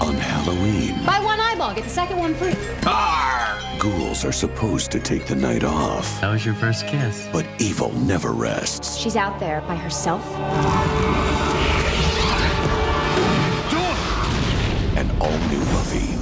on Halloween. Buy one eyeball, get the second one free. Ghouls are supposed to take the night off, That was your first kiss. but evil never rests. She's out there by herself. An all-new movie.